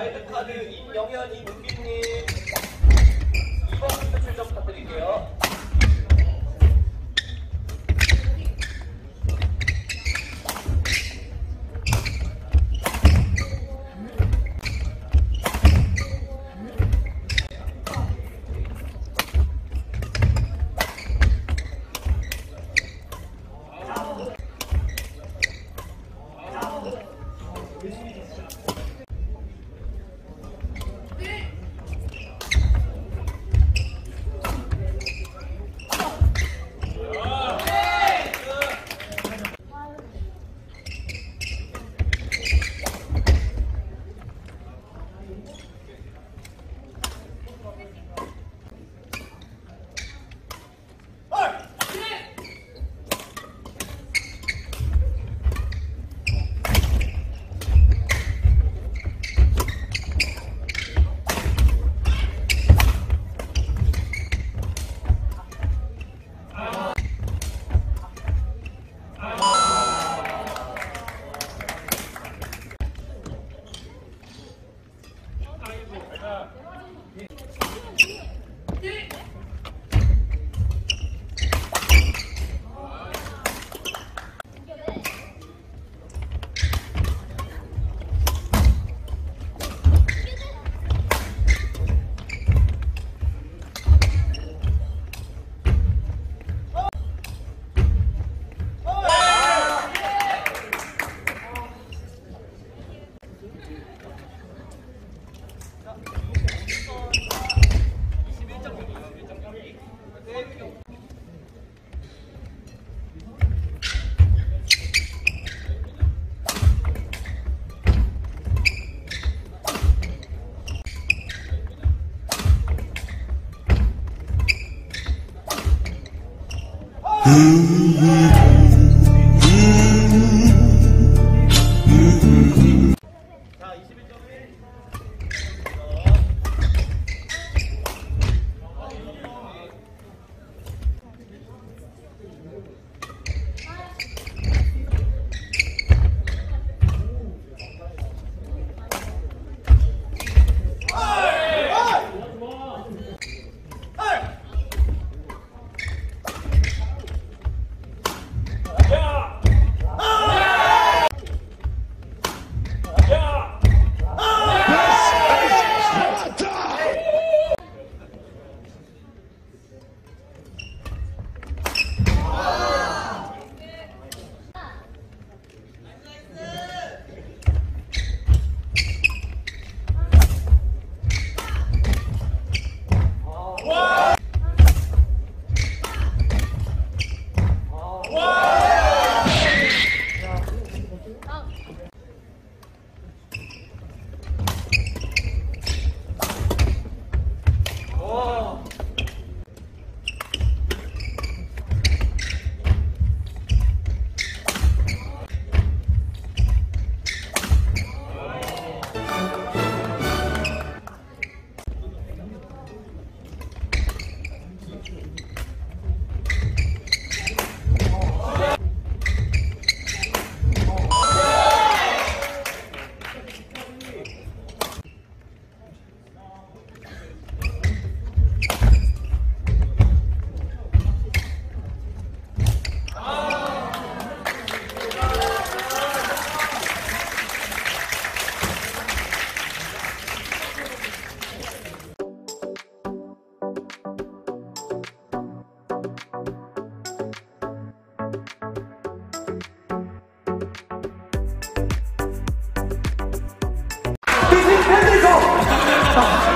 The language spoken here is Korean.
아이들카드 임영현, 이문빈님 2번 출전 부탁드릴게요. Mm-hmm. 分かりました。